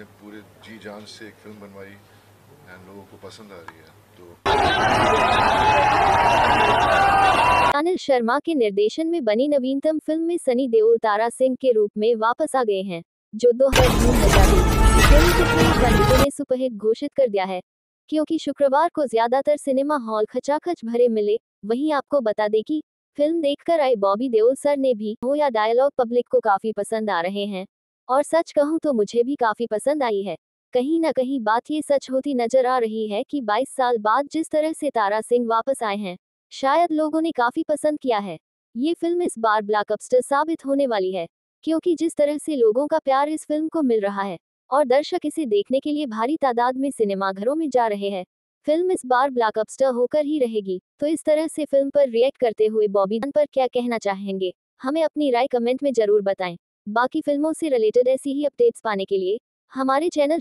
अपने पूरे जी जान से एक फ़िल्म बनवाई एंड लोगों को पसंद आ रही है तो अनिल शर्मा के निर्देशन में बनी नवीनतम फ़िल्म में सनी देओल, तारा सिंह के रूप में वापस आ गए हैं, जो दो हज़ार ने सुपरहिट घोषित कर दिया है, क्योंकि शुक्रवार को ज़्यादातर सिनेमा हॉल खचाखच भरे मिले, वहीं आपको बता दें कि फ़िल्म देखकर आए बॉबी देओल सर ने भी हो या डायलॉग पब्लिक को काफ़ी पसंद आ रहे हैं। और सच कहूँ तो मुझे भी काफ़ी पसंद आई है। कहीं ना कहीं बात ये सच होती नज़र आ रही है कि 22 साल बाद जिस तरह से तारा सिंह वापस आए हैं, शायद लोगों ने काफ़ी पसंद किया है। ये फ़िल्म इस बार ब्लॉकबस्टर साबित होने वाली है, क्योंकि जिस तरह से लोगों का प्यार इस फ़िल्म को मिल रहा है, और दर्शक इसे देखने के लिए भारी तादाद में सिनेमाघरों में जा रहे हैं, फ़िल्म इस बार ब्लॉकबस्टर होकर ही रहेगी। तो इस तरह से फ़िल्म पर रिएक्ट करते हुए बॉबी पर क्या कहना चाहेंगे? हमें अपनी राय कमेंट में ज़रूर बताएँ। बाकी फ़िल्मों से रिलेटेड ऐसी ही अपडेट्स पाने के लिए हमारे चैनल